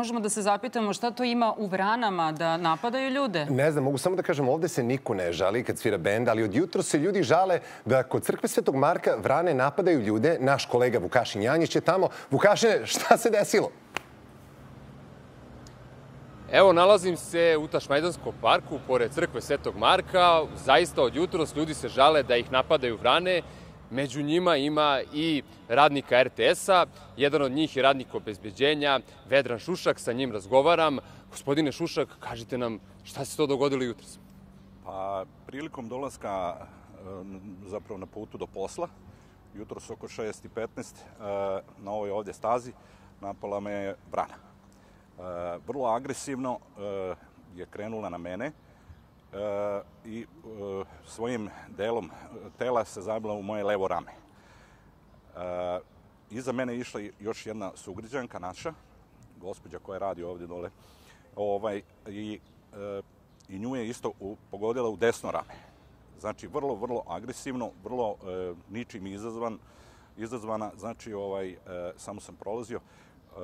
možemo da se zapitamo šta to ima u vranama da napadaju ljude? Ne znam, mogu samo da kažem, ovde se niko ne žali kad svira bend, ali od jutra se ljudi žale da kod crkve Svetog Marka vrane napadaju ljude. Naš kolega Vukašin Janjić je tamo. Vukašine, šta se desilo? Evo, nalazim se u Tašmajdanskom parku, pored crkve Svetog Marka. Zaista od jutros ljudi se žale da ih napadaju vrane. Među njima ima i radnika RTS-a. Jedan od njih je radnik obezbeđenja, Vedran Šušak. Sa njim razgovaram. Gospodine Šušak, kažite nam šta se to dogodilo jutros? Pa, prilikom dolaska e, zapravo na putu do posla, jutros oko 6.15, e, na ovoj ovde stazi, napala me vrana. E, vrlo agresivno je krenula na mene, i e, svojim delom tela se zabila u moje levo rame. E, iza mene je išla još jedna sugrađanka naša, gospođa koja radi ovde dole, ovaj, i, e, i nju je isto u, pogodila u desno rame. Znači, vrlo, vrlo agresivno, vrlo e, ničim izazvan, izazvana, znači, ovaj, e, samo sam prolazio, e,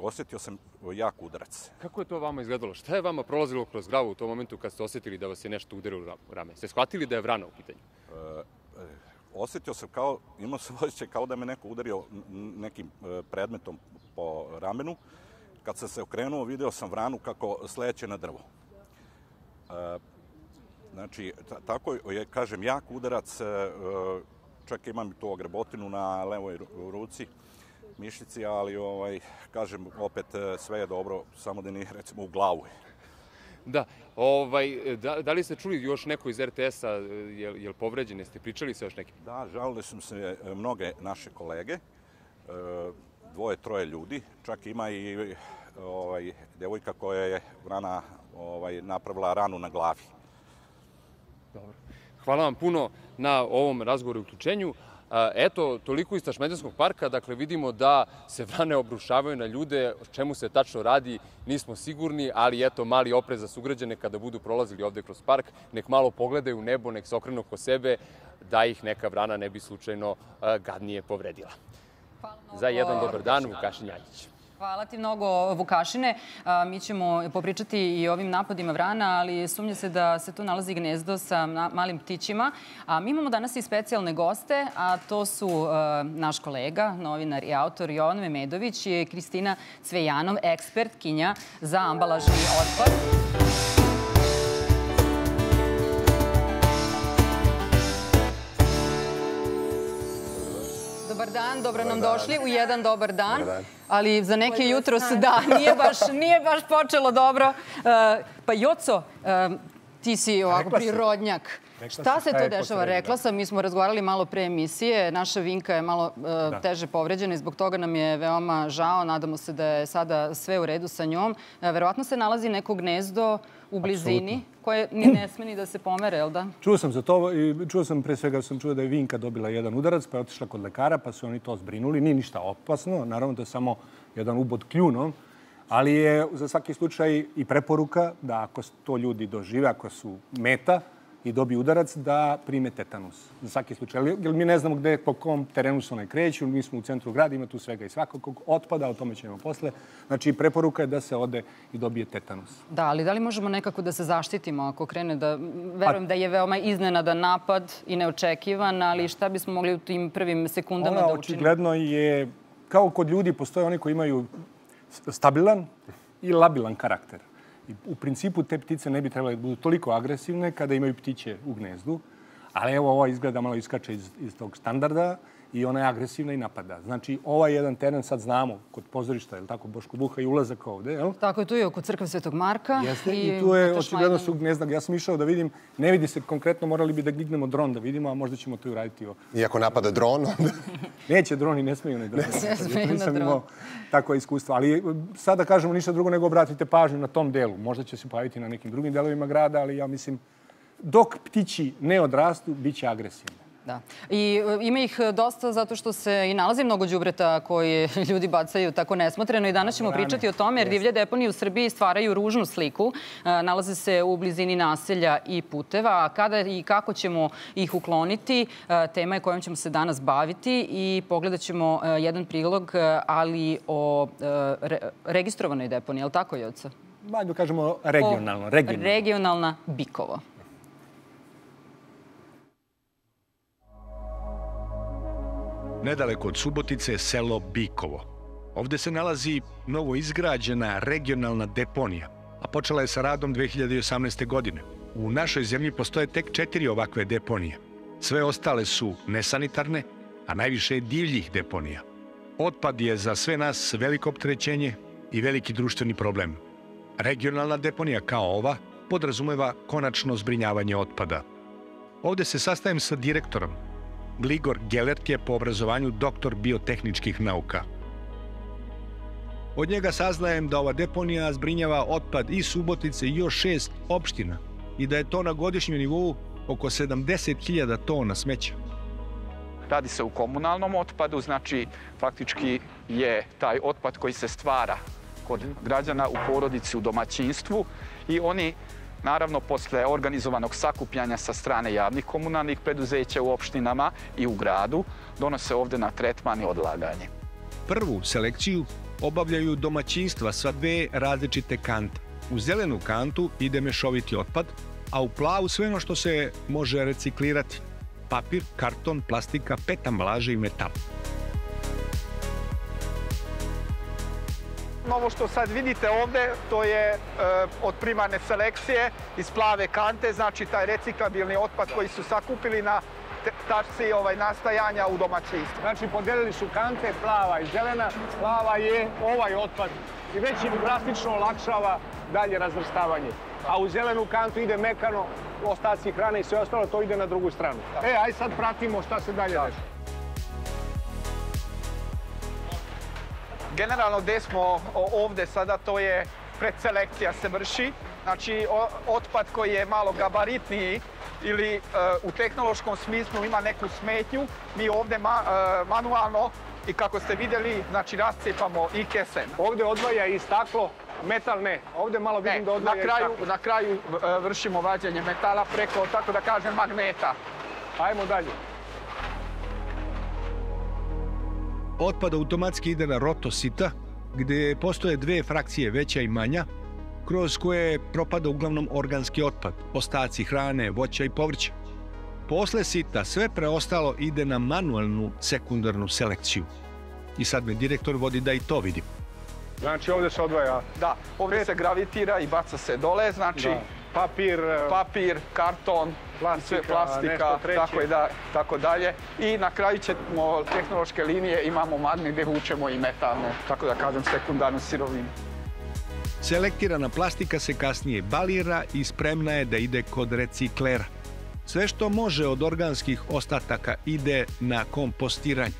osetio sam jak udarac. Kako je to vama izgledalo? Šta je vama prolazilo kroz glavu u tom momentu kad ste osetili da vas je nešto udarilo u rame? Ste shvatili da je vrana u pitanju? E, e, osetio sam kao, imao sam osjećaj kao da me neko udario nekim e, predmetom po ramenu. Kad sam se okrenuo, video sam vranu kako sleće na drvo. E, znači, tako je, kažem, jak udarac, e, čak imam i tu ogrebotinu na levoj ruci mišici, ali ovaj, kažem, opet e, sve je dobro, samo da nije recimo u glavu. Da, ovaj, da, da li ste čuli još neko iz RTS-a, je, je li povređen, jeste pričali sa još nekim? Da, žalili su se e, mnoge naše kolege, e, dvoje, troje ljudi, čak ima i ovaj, devojka koja je rana ovaj, napravila ranu na glavi. Dobro. Hvala vam puno na ovom razgovoru i uključenju. Eto, toliko iz Tašmedanskog parka, dakle vidimo da se vrane obrušavaju na ljude, o čemu se tačno radi, nismo sigurni, ali eto, mali oprez za sugrađane kada budu prolazili ovde kroz park, nek malo pogledaju u nebo, nek se okrenu ko sebe, da ih neka vrana ne bi slučajno gadnije povredila. Za jedan dobar dan, Vukašin Janjić. Hvala ti mnogo, Vukašine. Mi ćemo popričati i o ovim napadima vrana, ali sumnja se da se tu nalazi gnezdo sa malim ptićima. A mi imamo danas i specijalne goste, a to su naš kolega, novinar i autor Jovan Memedović i Kristina Cvejanov, ekspertkinja za ambalažni otpad. Dobar dan, dobro nam došli u jedan dobar dan. Dobar dan ali za neke jutro se da, nije baš, nije baš počelo dobro. Uh, pa Joco, uh, ti si ovako prirodnjak. Šta se to dešava? Rekla sam, mi smo razgovarali malo pre emisije. Naša Vinka je malo uh, teže povređena i zbog toga nam je veoma žao. Nadamo se da je sada sve u redu sa njom. Uh, verovatno se nalazi neko gnezdo u blizini koje ni ne sme ni da se pomere, jel da? Čuo sam za to i čuo sam, pre svega sam čuo da je Vinka dobila jedan udarac, pa je otišla kod lekara, pa su oni to zbrinuli. Nije ništa opasno, naravno da je samo jedan ubod kljunom, ali je za svaki slučaj i preporuka da ako to ljudi dožive, ako su meta, i dobije udarac da prime tetanus. Za svaki slučaj. Jer mi ne znamo gde, po kom terenu se onaj kreću. Mi smo u centru grada, ima tu svega i svakog otpada, o tome ćemo posle. Znači, preporuka je da se ode i dobije tetanus. Da, ali da li možemo nekako da se zaštitimo ako krene da... Verujem da je veoma iznenadan napad i neočekivan, ali šta bismo mogli u tim prvim sekundama da učinimo? Ona očigledno je, kao kod ljudi, postoje oni koji imaju stabilan i labilan karakter. I u principu te ptice ne bi trebale da budu toliko agresivne kada imaju ptiće u gnezdu, ali evo ova izgleda malo iskače iz, iz tog standarda i ona je agresivna i napada. Znači, ovaj jedan teren sad znamo kod pozorišta, je tako, Boško Buha i ulazak ovde, jel? Tako je, tu je oko crkve Svetog Marka. Jeste, i, i tu je očigledno su gnezda. Ja sam išao da vidim, ne vidi se konkretno, morali bi da gignemo dron da vidimo, a možda ćemo to i uraditi. O... Iako napada dron, onda... Neće droni, ne smeju na dron. Ne smeju na dron. Imao tako iskustvo. Ali sada kažemo ništa drugo nego obratite pažnju na tom delu. Možda će se pojaviti na nekim drugim delovima grada, ali ja mislim, dok ptići ne odrastu, bit će agresivne. Da. I e, ima ih dosta zato što se i nalazi mnogo đubreta koje ljudi bacaju tako nesmotreno i danas ćemo pričati o tome jer divlje deponije u Srbiji stvaraju ružnu sliku. E, nalaze se u blizini naselja i puteva. A kada i kako ćemo ih ukloniti, e, tema je kojom ćemo se danas baviti i pogledat ćemo jedan prilog, ali o re, registrovanoj deponiji, je li tako, Joca? Banju kažemo regionalno. Regionalna, regionalna Bikovo. Nedaleko od Subotice selo Bikovo. Ovde se nalazi novo izgrađena regionalna deponija, a počela je sa radom 2018. godine. U našoj zemlji postoje tek četiri ovakve deponije. Sve ostale su nesanitarne, a najviše je divljih deponija. Otpad je za sve nas veliko opterećenje i veliki društveni problem. Regionalna deponija kao ova podrazumeva konačno zbrinjavanje otpada. Ovde se sastajem sa direktorom, Gligor Gelert je po obrazovanju doktor biotehničkih nauka. Od njega saznajem da ova deponija zbrinjava otpad i Subotice i još šest opština i da je to na godišnjem nivou oko 70.000 tona smeća. Radi se u komunalnom otpadu, znači faktički je taj otpad koji se stvara kod građana u porodici, u domaćinstvu i oni Naravno, posle organizovanog sakupljanja sa strane javnih komunalnih preduzeća u opštinama i u gradu, donose ovde na tretman i odlaganje. Prvu selekciju obavljaju domaćinstva sa dve različite kante. U zelenu kantu ide mešoviti otpad, a u plavu sve ono što se može reciklirati. Papir, karton, plastika, pet ambalaže i metal. Ovo što sad vidite ovde, to je e, od primarne selekcije iz plave kante, znači taj reciklabilni otpad koji su sakupili na tačci ovaj, nastajanja u domaćinstvu. Znači, podelili su kante, plava i zelena. Plava je ovaj otpad i već im drastično olakšava dalje razvrstavanje. A u zelenu kantu ide mekano, ostaci hrane i sve ostalo, to ide na drugu stranu. E, aj sad pratimo šta se dalje dešava. Generalno gde smo ovde sada, to je predselekcija se vrši. Znači, otpad koji je malo gabaritniji ili uh, u tehnološkom smislu ima neku smetnju, mi ovde ma, uh, manualno i kako ste videli, znači rascepamo i kesen. Ovde odvaja i staklo, metal ne. Ovde malo vidim ne, da odvaja na kraju, i staklo. Na kraju uh, vršimo vađenje metala preko, tako da kažem, magneta. Ajmo dalje. Otpad automatski ide na rotosita, gde postoje dve frakcije, veća i manja, kroz koje propada uglavnom organski otpad, ostaci hrane, voća i povrća. Posle sita sve preostalo ide na manualnu sekundarnu selekciju. I sad me direktor vodi da i to vidim. Znači ovde se odvaja... Da, ovde se gravitira i baca se dole, znači... Da. Papir... Papir, karton, plastika, sve plastika, tako, i da, tako dalje. I na kraju ćemo tehnološke linije, imamo magnet gde vučemo i metalno, tako da kažem, sekundarnu sirovinu. Selektirana plastika se kasnije balira i spremna je da ide kod reciklera. Sve što može od organskih ostataka ide na kompostiranje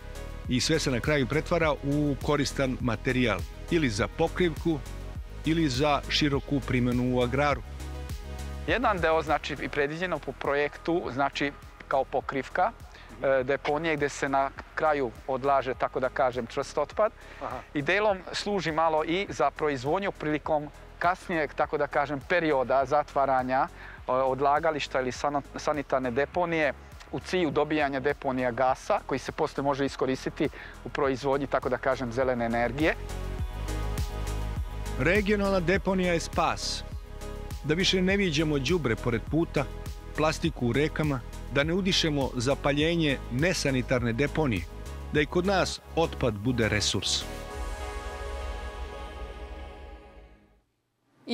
i sve se na kraju pretvara u koristan materijal ili za pokrivku ili za široku primjenu u agraru. Jedan deo, znači, i predviđeno po projektu, znači, kao pokrivka, e, deponije gde se na kraju odlaže, tako da kažem, čvrst otpad. Aha. I delom služi malo i za proizvodnju prilikom kasnijeg, tako da kažem, perioda zatvaranja e, odlagališta ili sanitarne deponije u cilju dobijanja deponija gasa, koji se posle može iskoristiti u proizvodnji, tako da kažem, zelene energije. Regionalna deponija je spas da više ne viđamo đubre pored puta, plastiku u rekama, da ne udišemo zapaljenje nesanitarne deponije, da i kod nas otpad bude resurs.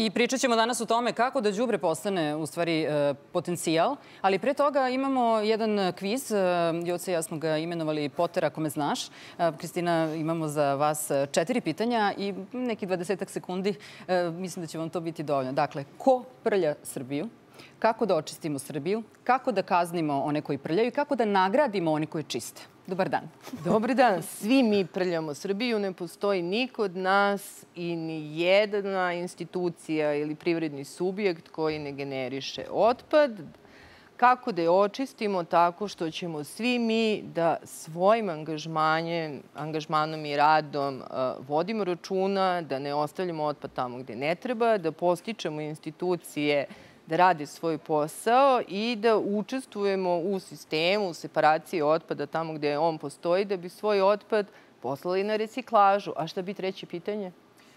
I pričat ćemo danas o tome kako da đubre postane u stvari e, potencijal, ali pre toga imamo jedan kviz. E, Joce i ja smo ga imenovali Potter, ako me znaš. E, Kristina, imamo za vas četiri pitanja i neki dvadesetak sekundi. Mislim da će vam to biti dovoljno. Dakle, ko prlja Srbiju? Kako da očistimo Srbiju? Kako da kaznimo one koji prljaju? Kako da nagradimo one koji čiste? Dobar dan. Dobar dan. Svi mi prljamo Srbiju. Ne postoji niko od nas i ni jedna institucija ili privredni subjekt koji ne generiše otpad. kako da je očistimo tako što ćemo svi mi da svojim angažmanom i radom uh, vodimo računa, da ne ostavljamo otpad tamo gde ne treba, da postičemo institucije da radi svoj posao i da učestvujemo u sistemu separaciji otpada tamo gde on postoji, da bi svoj otpad poslali na reciklažu. A šta bi treće pitanje?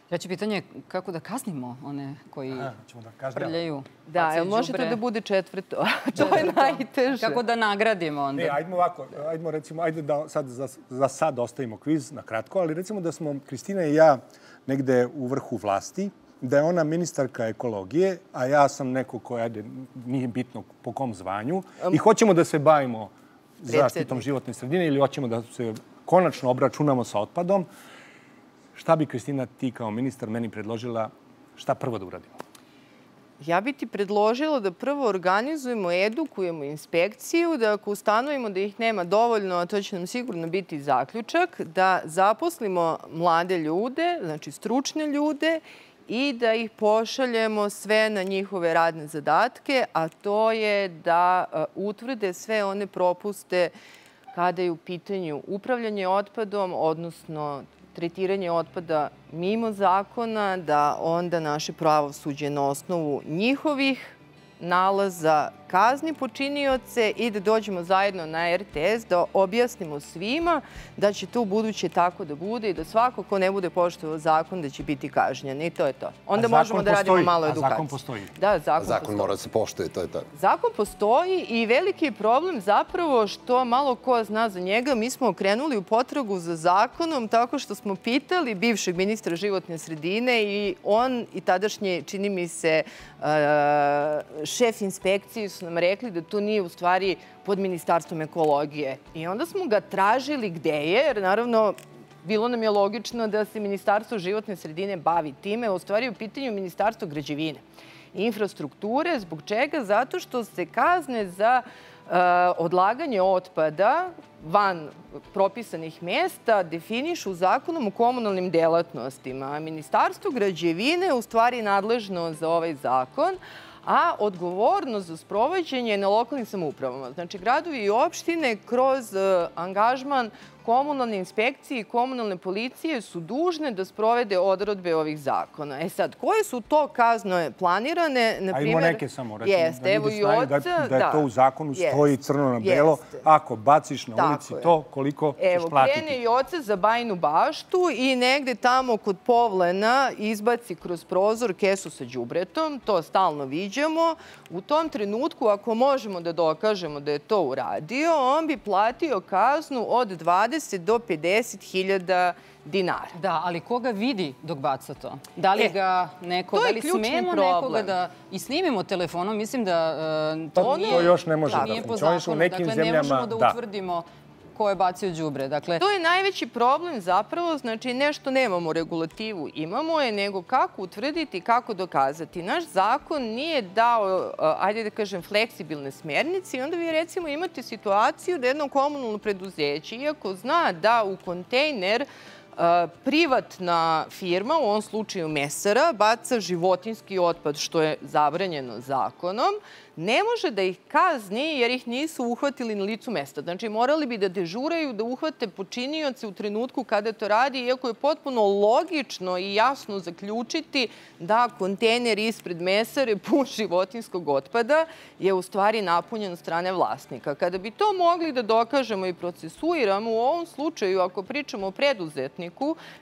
Treće pitanje je kako da kaznimo one koji Aha, da prljaju. Da, evo može to da bude četvrto. to je najteže. Kako da nagradimo onda? Ne, ajdemo ovako, ajdemo recimo, ajde da sad, za, za sad ostavimo kviz na kratko, ali recimo da smo Kristina i ja negde u vrhu vlasti, da je ona ministarka ekologije, a ja sam neko ko, ajde, nije bitno po kom zvanju, i hoćemo da se bavimo zaštitom životne sredine ili hoćemo da se konačno obračunamo sa otpadom, šta bi Kristina ti kao ministar meni predložila šta prvo da uradimo? Ja bi ti predložila da prvo organizujemo, edukujemo inspekciju, da ako ustanovimo da ih nema dovoljno, a to će nam sigurno biti zaključak, da zaposlimo mlade ljude, znači stručne ljude i da ih pošaljemo sve na njihove radne zadatke, a to je da utvrde sve one propuste kada je u pitanju upravljanje otpadom, odnosno tretiranje otpada mimo zakona, da onda naše pravosuđe na osnovu njihovih nalaza kazni počinioce i da dođemo zajedno na RTS da objasnimo svima da će to u buduće tako da bude i da svako ko ne bude poštovao zakon da će biti kažnjen. I to je to. Onda možemo da radimo malo edukacije. A zakon postoji? Da, zakon, zakon postoji. mora da se poštuje, to je to. Zakon postoji i veliki je problem zapravo što malo ko zna za njega. Mi smo okrenuli u potragu za zakonom tako što smo pitali bivšeg ministra životne sredine i on i tadašnje, čini mi se, šef inspekcije su nam rekli da to nije u stvari pod ministarstvom ekologije. I onda smo ga tražili gde je, jer naravno bilo nam je logično da se Ministarstvo životne sredine bavi time, u stvari u pitanju Ministarstvo građevine i infrastrukture. Zbog čega? Zato što se kazne za odlaganje otpada van propisanih mesta definišu zakonom o komunalnim delatnostima. Ministarstvo građevine je u stvari nadležno za ovaj zakon, a odgovornost za sprovođenje je na lokalnim samoupravama. Znači, gradovi i opštine kroz angažman komunalne inspekcije i komunalne policije su dužne da sprovede odrodbe ovih zakona. E sad, koje su to kazne planirane? Ajmo neke samo, recimo, da ljudi znaju da, da to u zakonu stoji crno na belo. Ako baciš na ulici to, koliko ćeš platiti? Evo, krene i oca za bajnu baštu i negde tamo kod Povlena izbaci kroz prozor kesu sa džubretom. To stalno viđamo. U tom trenutku, ako možemo da dokažemo da je to uradio, on bi platio kaznu od 20 do 50 hiljada dinara. Da, ali koga vidi dok baca to? Da li ga neko, da li smemo nekoga da i snimimo telefonom? Mislim da to nije... To još ne može da funkcioniše u nekim dakle, zemljama. Dakle, ne možemo da utvrdimo ko je bacio đubre. Dakle... To je najveći problem zapravo, znači nešto nemamo regulativu, imamo je, nego kako utvrditi, kako dokazati. Naš zakon nije dao, ajde da kažem, fleksibilne smernice i onda vi recimo imate situaciju da jedno komunalno preduzeće, iako zna da u kontejner privatna firma, u ovom slučaju mesara, baca životinski otpad, što je zabranjeno zakonom, ne može da ih kazni jer ih nisu uhvatili na licu mesta. Znači, morali bi da dežuraju, da uhvate počinioce u trenutku kada to radi, iako je potpuno logično i jasno zaključiti da kontejner ispred mesare pun životinskog otpada je u stvari napunjen od strane vlasnika. Kada bi to mogli da dokažemo i procesuiramo, u ovom slučaju, ako pričamo o preduzetniku,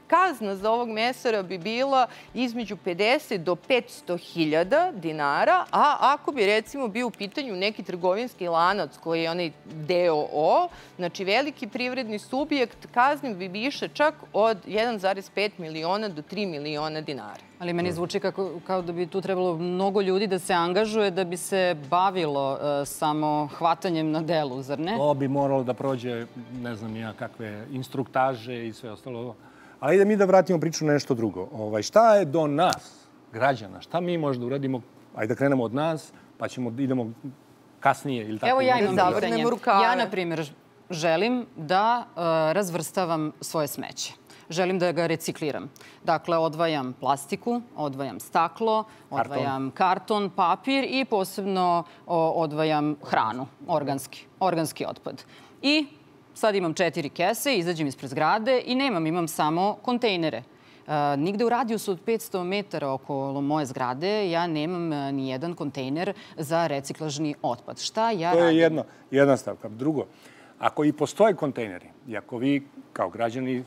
kazna za ovog mesara bi bila između 50 do 500 hiljada dinara, a ako bi recimo bio u pitanju neki trgovinski lanac koji je onaj DOO, znači veliki privredni subjekt, kaznim bi više čak od 1,5 miliona do 3 miliona dinara. Ali meni zvuči kako, kao da bi tu trebalo mnogo ljudi da se angažuje da bi se bavilo uh, samo hvatanjem na delu, zar ne? To bi moralo da prođe, ne znam ja, kakve instruktaže i sve ostalo. Ali da mi da vratimo priču na nešto drugo. Ovaj, šta je do nas, građana, šta mi možda uradimo, ajde da krenemo od nas, pa ćemo, idemo kasnije ili tako. Evo ja imam pitanje. Ja, na primjer, želim da uh, razvrstavam svoje smeće. Želim da ga recikliram. Dakle, odvajam plastiku, odvajam staklo, odvajam karton, papir i posebno odvajam hranu, organski, organski otpad. I sad imam četiri kese, izađem ispred zgrade i nemam, imam samo kontejnere. Nigde u radijusu od 500 metara okolo moje zgrade ja nemam ni jedan kontejner za reciklažni otpad. Šta ja radim? To je jedno, jedna stavka. Drugo, ako i postoje kontejneri i ako vi kao građani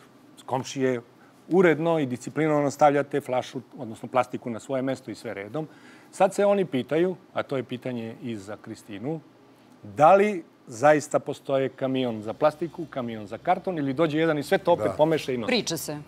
komšije uredno i disciplinovano stavljate flašu, odnosno plastiku na svoje mesto i sve redom, sad se oni pitaju, a to je pitanje i za Kristinu, da li zaista postoje kamion za plastiku, kamion za karton ili dođe jedan i sve to opet da. pomeša i nosi. Priča se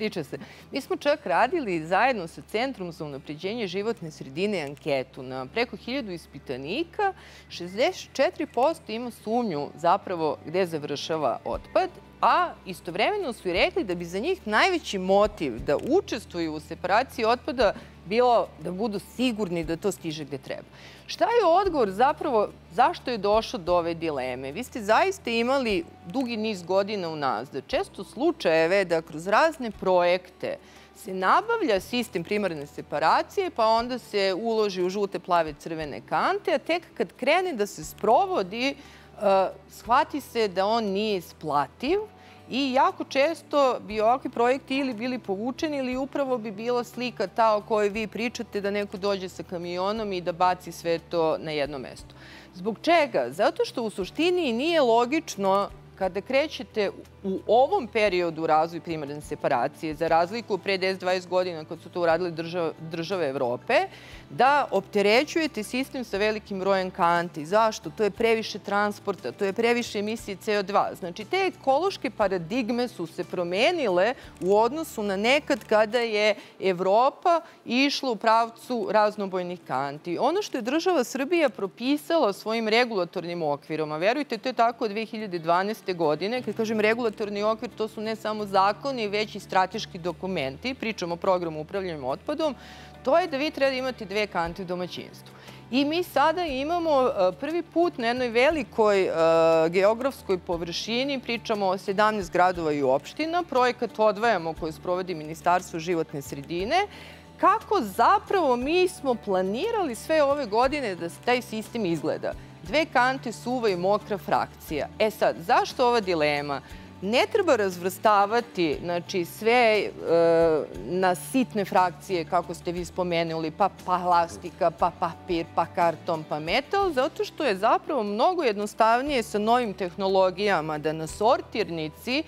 priča se. Mi smo čak radili zajedno sa Centrom za unapređenje životne sredine anketu na preko hiljadu ispitanika. 64% ima sumnju zapravo gde završava otpad a istovremeno su i rekli da bi za njih najveći motiv da učestvuju u separaciji otpada bilo da budu sigurni da to stiže gde treba. Šta je odgovor zapravo zašto je došlo do ove dileme? Vi ste zaista imali dugi niz godina u nas da često slučajeve da kroz razne projekte se nabavlja sistem primarne separacije, pa onda se uloži u žute, plave, crvene kante, a tek kad krene da se sprovodi, shvati se da on nije isplativ i jako često bi ovakvi projekti ili bili povučeni ili upravo bi bila slika ta o kojoj vi pričate da neko dođe sa kamionom i da baci sve to na jedno mesto. Zbog čega? Zato što u suštini nije logično kada krećete u ovom periodu razvoj primarne separacije, za razliku pre 10-20 godina kad su to uradili države, države Evrope, da opterećujete sistem sa velikim brojem kanti. Zašto? To je previše transporta, to je previše emisije CO2. Znači, te ekološke paradigme su se promenile u odnosu na nekad kada je Evropa išla u pravcu raznobojnih kanti. Ono što je država Srbija propisala svojim regulatornim okvirom, a verujte, to je tako od 2012. godine, kad kažem regulatorni okvir, to su ne samo zakoni, već i strateški dokumenti, pričamo o programu upravljanja otpadom, to je da vi treba imati dve kante u domaćinstvu. I mi sada imamo e, prvi put na jednoj velikoj e, geografskoj površini, pričamo o 17 gradova i opština, projekat odvajamo koji sprovodi Ministarstvo životne sredine, kako zapravo mi smo planirali sve ove godine da taj sistem izgleda. Dve kante suva i mokra frakcija. E sad, zašto ova dilema? ne treba razvrstavati znači, sve e, na sitne frakcije, kako ste vi spomenuli, pa plastika, pa papir, pa karton, pa metal, zato što je zapravo mnogo jednostavnije sa novim tehnologijama da na sortirnici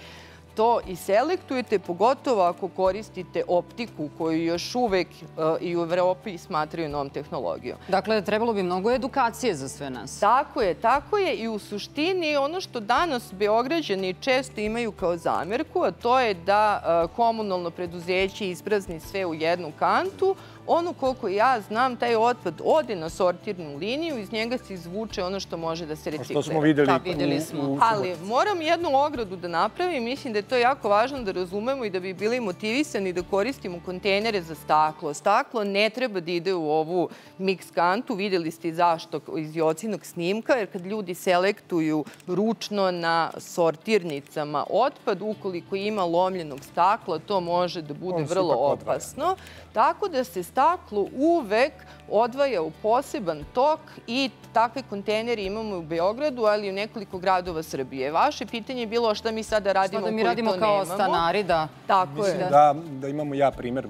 to i selektujete, pogotovo ako koristite optiku koju još uvek uh, i u Evropi smatraju novom tehnologijom. Dakle, trebalo bi mnogo edukacije za sve nas. Tako je, tako je i u suštini ono što danas Beograđani često imaju kao zamjerku, a to je da uh, komunalno preduzeće isprazni sve u jednu kantu, Ono koliko ja znam, taj otpad ode na sortirnu liniju, iz njega se izvuče ono što može da se reciklira. Što smo videli, da, videli smo. U, u Ali moram jednu ogradu da napravim. Mislim da je to jako važno da razumemo i da bi bili motivisani da koristimo kontejnere za staklo. Staklo ne treba da ide u ovu mix kantu. Videli ste zašto iz jocinog snimka, jer kad ljudi selektuju ručno na sortirnicama otpad, ukoliko ima lomljenog stakla, to može da bude vrlo opasno. Tako da se staklo uvek odvaja u poseban tok i takve kontejnere imamo u Beogradu, ali i u nekoliko gradova Srbije. Vaše pitanje je bilo šta mi sada radimo ukoliko to nemamo. Šta da mi radimo kao stanari, da. Tako Mislim je. Da, da imamo ja primer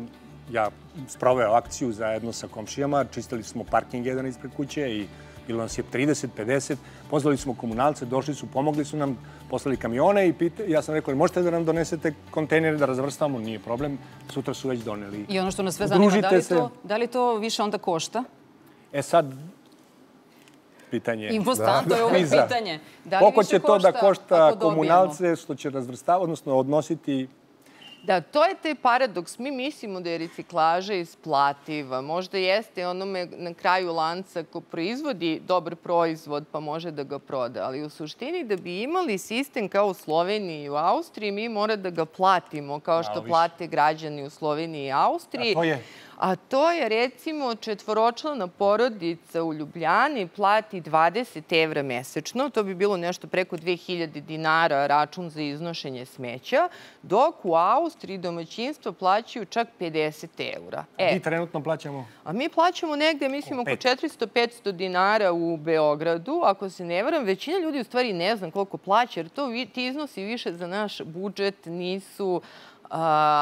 ja sproveo akciju zajedno sa komšijama, čistili smo parking jedan ispred kuće i bilo nas je 30, 50, pozvali smo komunalce, došli su, pomogli su nam, poslali kamione i pita, ja sam rekao, možete da nam donesete kontejnere da razvrstamo, nije problem, sutra su već doneli. I ono što nas sve zanima, da li, to, da li to više onda košta? E sad, pitanje. Infostan, da, to je uvijek pitanje. Da li Koliko će to da košta komunalce što će razvrstavati, odnosno odnositi Da, to je taj paradoks. Mi mislimo da je reciklaža isplativa. Možda jeste onome na kraju lanca ko proizvodi dobar proizvod pa može da ga proda. Ali u suštini da bi imali sistem kao u Sloveniji i u Austriji, mi mora da ga platimo kao što plate građani u Sloveniji i Austriji. A to je? A to je recimo četvoročlana porodica u Ljubljani plati 20 evra mesečno, to bi bilo nešto preko 2000 dinara račun za iznošenje smeća, dok u Austriji domaćinstva plaćaju čak 50 evra. E, mi trenutno plaćamo? A mi plaćamo negde, mislim, oko 400-500 dinara u Beogradu. Ako se ne varam, većina ljudi u stvari ne znam koliko plaća, jer to ti iznosi više za naš budžet nisu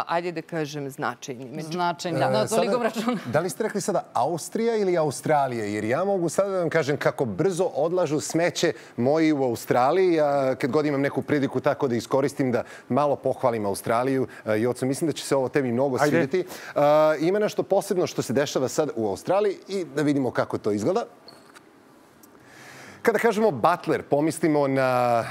ajde da kažem, značajni. Značajni, da, da toliko računa. Da li ste rekli sada Austrija ili Australija? Jer ja mogu sada da vam kažem kako brzo odlažu smeće moji u Australiji. Ja kad god imam neku priliku tako da iskoristim da malo pohvalim Australiju. I oco, mislim da će se ovo tebi mnogo svidjeti. Ima nešto posebno što se dešava sad u Australiji i da vidimo kako to izgleda. Kada kažemo butler, pomislimo na,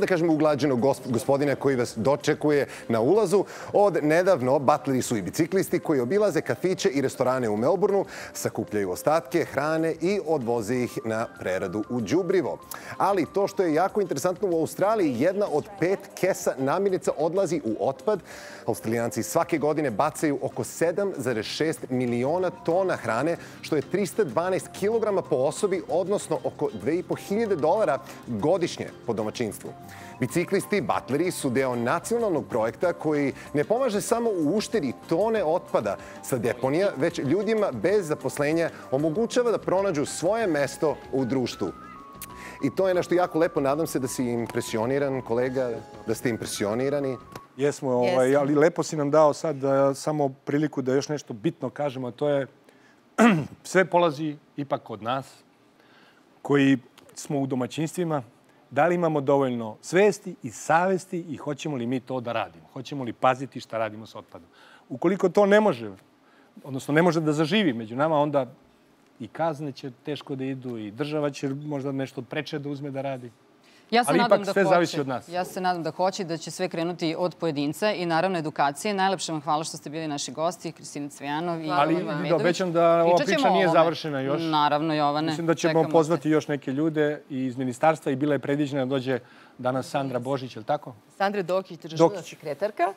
da kažemo, uglađenog gospodina koji vas dočekuje na ulazu. Od nedavno butleri su i biciklisti koji obilaze kafiće i restorane u Melbourneu, sakupljaju ostatke, hrane i odvoze ih na preradu u Đubrivo. Ali to što je jako interesantno u Australiji, jedna od pet kesa namirnica odlazi u otpad. Australijanci svake godine bacaju oko 7,6 miliona tona hrane, što je 312 kilograma po osobi, odnosno oko 2 2.500 dolara godišnje po domaćinstvu. Biciklisti, batleri su deo nacionalnog projekta koji ne pomaže samo u uštedi tone otpada sa deponija, već ljudima bez zaposlenja omogućava da pronađu svoje mesto u društvu. I to je nešto jako lepo. Nadam se da si impresioniran, kolega, da ste impresionirani. Jesmo, ovaj, ali lepo si nam dao sad da, samo priliku da još nešto bitno kažemo, a to je sve polazi ipak od nas, koji smo u domaćinstvima, da li imamo dovoljno svesti i savesti i hoćemo li mi to da radimo? Hoćemo li paziti šta radimo s otpadom? Ukoliko to ne može, odnosno ne može da zaživi među nama, onda i kazne će teško da idu i država će možda nešto preče da uzme da radi. Ja se Ali nadam ipak da sve hoće. zavisi od nas. Ja se nadam da hoće, da će sve krenuti od pojedinca i naravno edukacije. Najlepše vam hvala što ste bili naši gosti, Kristina Cvijanov i Ali Jovan da Medović. obećam da ova priča nije završena još. Naravno, Jovane. Mislim da ćemo čekamo te. pozvati još neke ljude i iz ministarstva i bila je predviđena da dođe danas Sandra Božić, je li tako? Sandra Dokić, državna Dokić. sekretarka,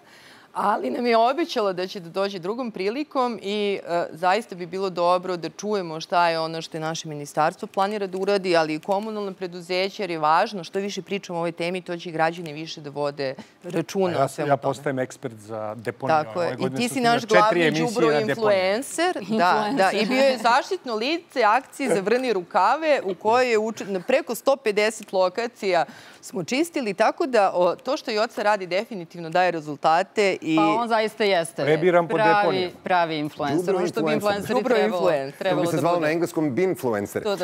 ali nam je obećala da će da dođe drugom prilikom i e, zaista bi bilo dobro da čujemo šta je ono što je naše ministarstvo planira da uradi, ali i komunalno preduzeće, jer je važno što više pričamo o ovoj temi, to će i građani više da vode računa o Ja, svemu ja tome. postajem ekspert za deponiju. Tako je. I ti si naš četiri glavni džubro influencer. Da, da. I bio je zaštitno lice akcije za vrni rukave u kojoj je uč... na preko 150 lokacija smo čistili, tako da o, to što Joca radi definitivno daje rezultate i... Pa on zaista jeste. Prebiram po pravi, deponiju. pravi influencer. Ono što bi influencer. influenceri Đubro trebalo, influencer. To trebalo bi se da zvalo na engleskom binfluencer. To da